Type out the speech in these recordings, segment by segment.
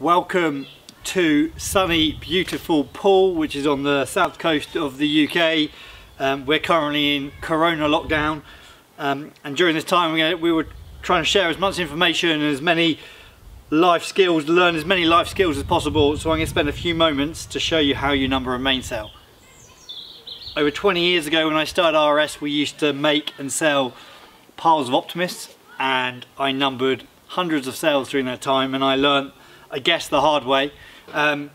Welcome to sunny, beautiful Poole, which is on the south coast of the UK. Um, we're currently in Corona lockdown, um, and during this time we, we were trying to share as much information and as many life skills, learn as many life skills as possible. So I'm going to spend a few moments to show you how you number a mainsail. Over 20 years ago when I started RS, we used to make and sell piles of Optimists, and I numbered hundreds of sails during that time, and I learned I guess the hard way. Um,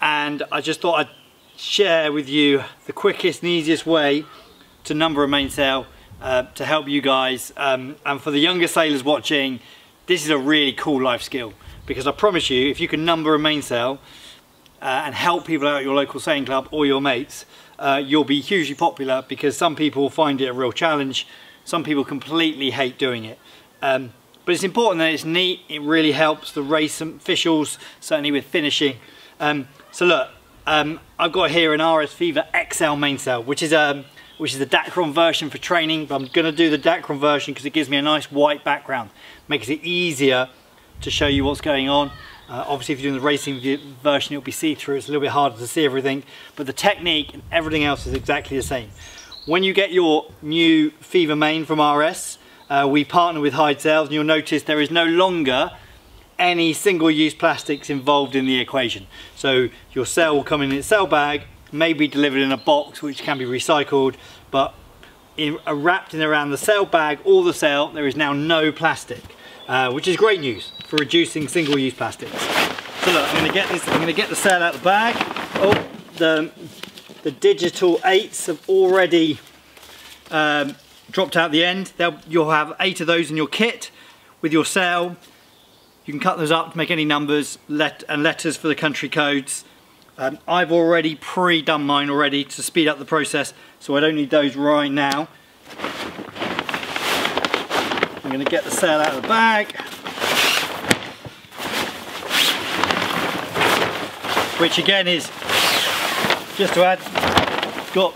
and I just thought I'd share with you the quickest and easiest way to number a mainsail uh, to help you guys. Um, and for the younger sailors watching, this is a really cool life skill because I promise you, if you can number a mainsail uh, and help people out at your local sailing club or your mates, uh, you'll be hugely popular because some people find it a real challenge. Some people completely hate doing it. Um, but it's important that it's neat, it really helps the race officials, certainly with finishing. Um, so look, um, I've got here an RS Fever XL mainsail, which is um, which is the Dacron version for training, but I'm gonna do the Dacron version because it gives me a nice white background, makes it easier to show you what's going on. Uh, obviously if you're doing the racing version it'll be see-through, it's a little bit harder to see everything, but the technique and everything else is exactly the same. When you get your new Fever main from RS, uh, we partner with Hyde Sails and you'll notice there is no longer any single-use plastics involved in the equation. So your sail will come in its sail bag, may be delivered in a box which can be recycled, but in, uh, wrapped in around the sail bag or the sail, there is now no plastic, uh, which is great news for reducing single-use plastics. So look, I'm going to get this. I'm to get the sail out of the bag. Oh, the the digital eights have already um, dropped out the end. They'll, you'll have eight of those in your kit with your sail. You can cut those up to make any numbers let, and letters for the country codes. Um, I've already pre-done mine already to speed up the process, so I don't need those right now. I'm going to get the sail out of the bag. Which again is, just to add, got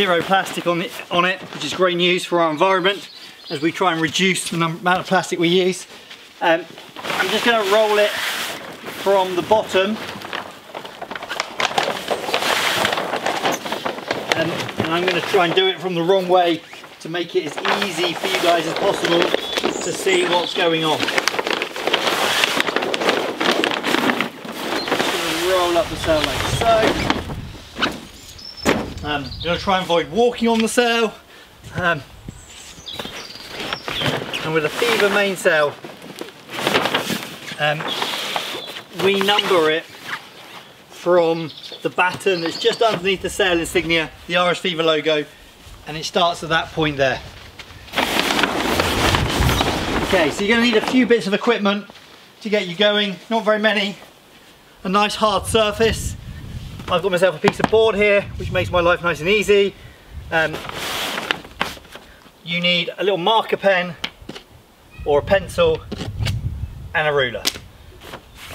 zero plastic on, the, on it, which is great news for our environment as we try and reduce the amount of plastic we use. Um, I'm just going to roll it from the bottom um, and I'm going to try and do it from the wrong way to make it as easy for you guys as possible to see what's going on. roll up the sail like so. Um, I'm going to try and avoid walking on the sail. Um, and with a Fever mainsail, um, we number it from the batten that's just underneath the sail insignia, the RS Fever logo, and it starts at that point there. Okay, so you're going to need a few bits of equipment to get you going, not very many. A nice hard surface, I've got myself a piece of board here, which makes my life nice and easy. Um, you need a little marker pen or a pencil and a ruler.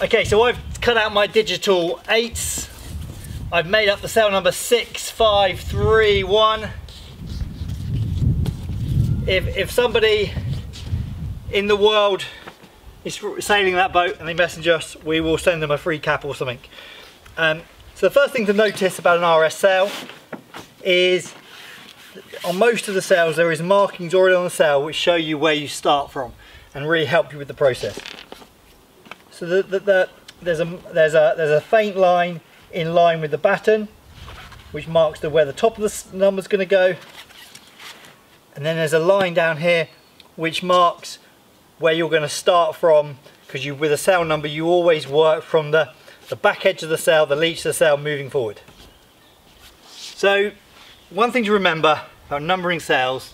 Okay, so I've cut out my digital eights. I've made up the sail number 6531. If, if somebody in the world is sailing that boat and they message us, we will send them a free cap or something. Um, so the first thing to notice about an RS sail is on most of the sails there is markings already on the sail which show you where you start from and really help you with the process. So the, the, the, there's, a, there's, a, there's a faint line in line with the batten which marks the, where the top of the number is going to go and then there's a line down here which marks where you're going to start from because you with a sail number you always work from the the back edge of the sail, the leech of the sail moving forward. So one thing to remember about numbering sails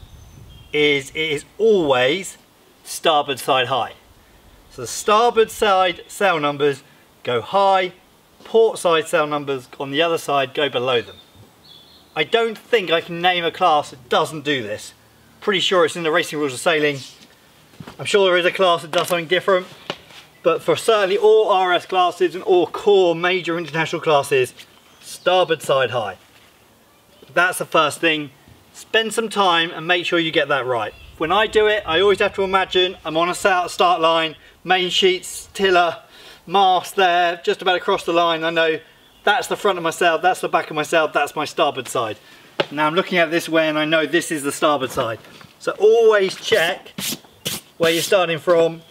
is it is always starboard side high. So the starboard side sail numbers go high, port side sail numbers on the other side go below them. I don't think I can name a class that doesn't do this. Pretty sure it's in the racing rules of sailing. I'm sure there is a class that does something different, but for certainly all RS classes and all core major international classes, starboard side high. That's the first thing. Spend some time and make sure you get that right. When I do it, I always have to imagine I'm on a start line, main sheets, tiller, mast there, just about across the line. I know that's the front of my sail, that's the back of my sail, that's my starboard side. Now I'm looking at this way and I know this is the starboard side. So always check where you're starting from.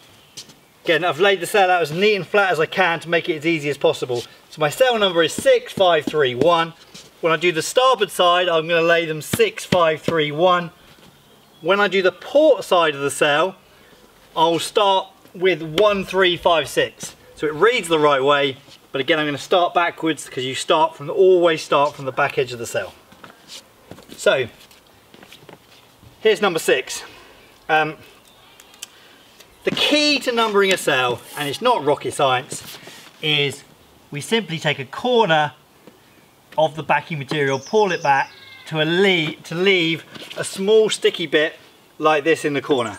Again, I've laid the sail out as neat and flat as I can to make it as easy as possible. So my sail number is 6531. When I do the starboard side, I'm going to lay them 6531. When I do the port side of the sail, I'll start with 1356. So it reads the right way, but again I'm going to start backwards because you start from the, always start from the back edge of the sail. So here's number six. Um, the key to numbering a cell, and it's not rocket science, is we simply take a corner of the backing material, pull it back to, leave, to leave a small sticky bit like this in the corner.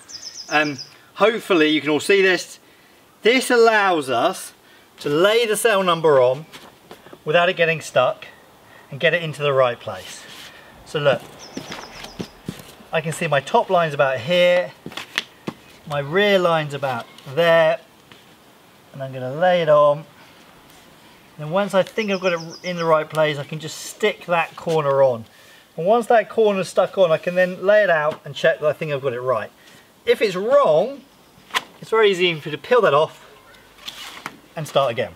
Um, hopefully you can all see this. This allows us to lay the cell number on without it getting stuck and get it into the right place. So look, I can see my top line's about here, my rear line's about there, and I'm going to lay it on. And once I think I've got it in the right place, I can just stick that corner on. And once that corner's stuck on, I can then lay it out and check that I think I've got it right. If it's wrong, it's very easy for you to peel that off and start again.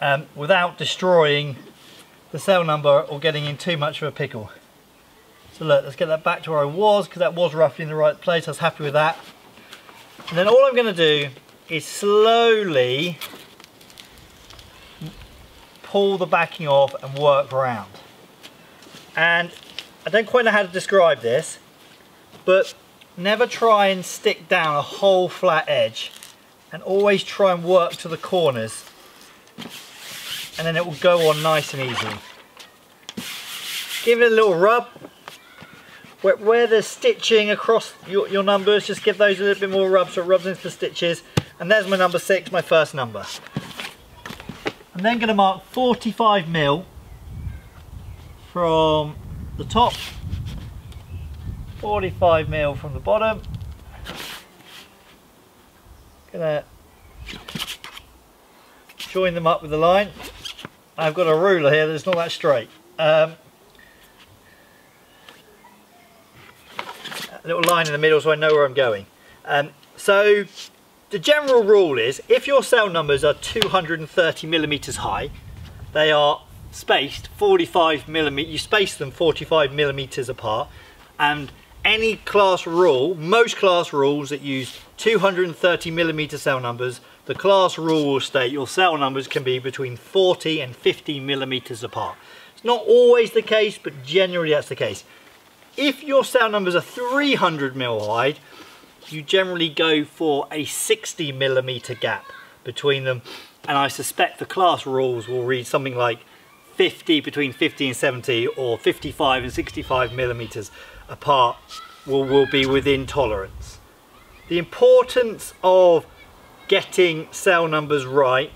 Um, without destroying the sail number or getting in too much of a pickle. So look, let's get that back to where I was because that was roughly in the right place. I was happy with that. And then all I'm going to do is slowly pull the backing off and work around. And I don't quite know how to describe this, but never try and stick down a whole flat edge and always try and work to the corners and then it will go on nice and easy. Give it a little rub. Where, where there's stitching across your, your numbers, just give those a little bit more rub so it rubs into the stitches. And there's my number six, my first number. I'm then going to mark 45 mil from the top, 45 mil from the bottom. Gonna join them up with the line. I've got a ruler here that's not that straight. Um, little line in the middle so I know where I'm going. Um, so the general rule is if your cell numbers are 230 millimeters high, they are spaced 45 millimeters, you space them 45 millimeters apart and any class rule, most class rules that use 230 millimeter cell numbers, the class rule will state your cell numbers can be between 40 and 50 millimeters apart. It's not always the case, but generally that's the case. If your sail numbers are 300 mil wide, you generally go for a 60 millimeter gap between them. And I suspect the class rules will read something like 50 between 50 and 70 or 55 and 65 millimeters apart will, will be within tolerance. The importance of getting sail numbers right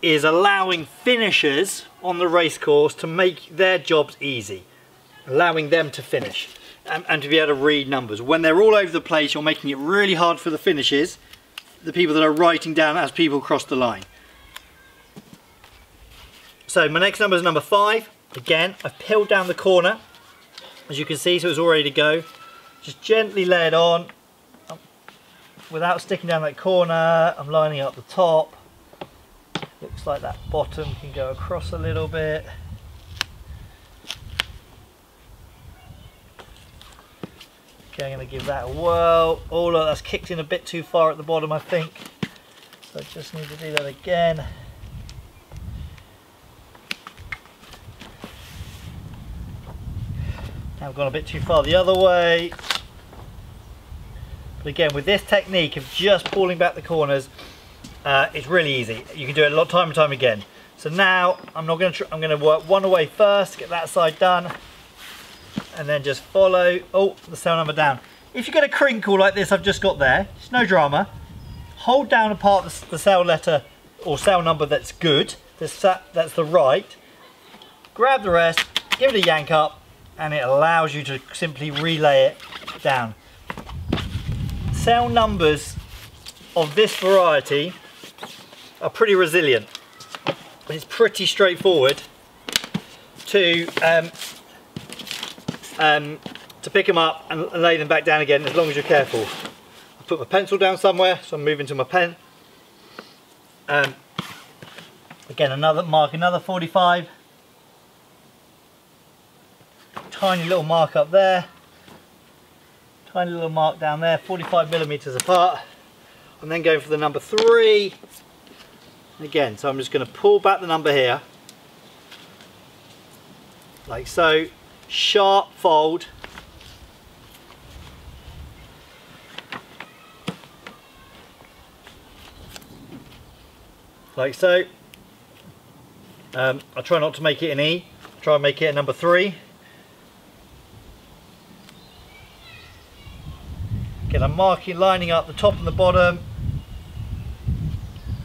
is allowing finishers on the race course to make their jobs easy, allowing them to finish and, and to be able to read numbers. When they're all over the place, you're making it really hard for the finishers, the people that are writing down as people cross the line. So my next number is number five. Again, I've peeled down the corner, as you can see, so it's all ready to go. Just gently lay it on without sticking down that corner. I'm lining up the top. Looks like that bottom can go across a little bit. Okay, I'm going to give that a whirl. Oh look, that's kicked in a bit too far at the bottom I think. So I just need to do that again. Now I've gone a bit too far the other way. But again, with this technique of just pulling back the corners, uh, it's really easy. You can do it a lot time and time again. So now I'm not going to. I'm going to work one away first, get that side done, and then just follow, oh, the cell number down. If you get a crinkle like this I've just got there, it's no drama. Hold down a part of the cell letter or cell number that's good, that's, that's the right. Grab the rest, give it a yank up, and it allows you to simply relay it down. Cell numbers of this variety are pretty resilient. It's pretty straightforward to um, um, to pick them up and lay them back down again as long as you're careful. I put my pencil down somewhere, so I'm moving to my pen. Um, again, another mark, another 45. Tiny little mark up there. Tiny little mark down there, 45 millimeters apart. I'm then going for the number three. Again, so I'm just going to pull back the number here. Like so. Sharp fold. Like so. Um, I try not to make it an E. Try and make it a number three. Again, I'm marking, lining up the top and the bottom.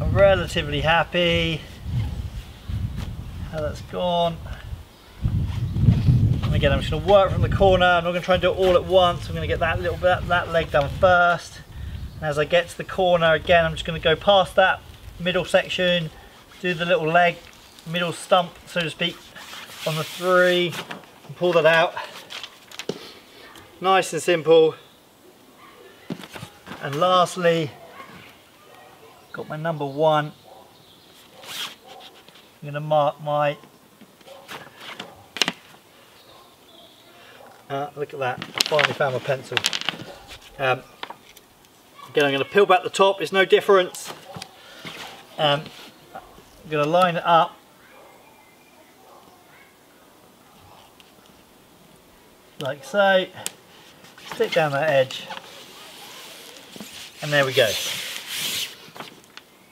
I'm relatively happy how that's gone. And again, I'm just going to work from the corner. I'm not going to try and do it all at once. I'm going to get that little bit, that leg done first. And as I get to the corner, again, I'm just going to go past that middle section, do the little leg, middle stump, so to speak, on the three, and pull that out. Nice and simple. And lastly, got my number one. I'm going to mark my, uh, look at that, I finally found my pencil. Um, again, I'm going to peel back the top, there's no difference. Um, I'm going to line it up. Like so, stick down that edge and there we go.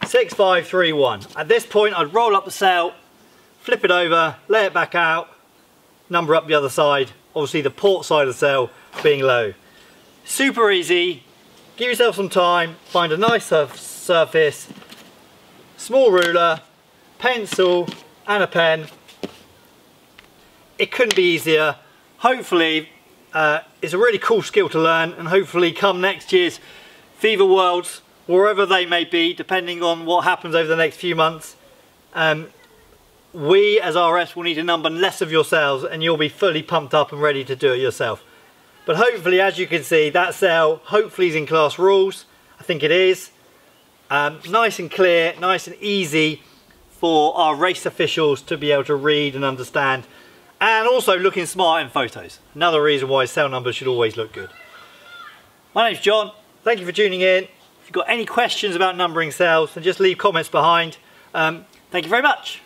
6531. At this point I'd roll up the sail, flip it over, lay it back out, number up the other side, obviously the port side of the sail being low. Super easy, give yourself some time, find a nice surf surface, small ruler, pencil and a pen. It couldn't be easier. Hopefully uh, it's a really cool skill to learn and hopefully come next year's Fever Worlds, wherever they may be, depending on what happens over the next few months, um, we as RS will need to number less of yourselves and you'll be fully pumped up and ready to do it yourself. But hopefully, as you can see, that cell hopefully is in class rules. I think it is. Um, nice and clear, nice and easy for our race officials to be able to read and understand. And also looking smart in photos. Another reason why cell numbers should always look good. My name's John. Thank you for tuning in. If you've got any questions about numbering cells, then just leave comments behind. Um, thank you very much.